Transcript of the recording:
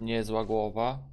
niezła głowa.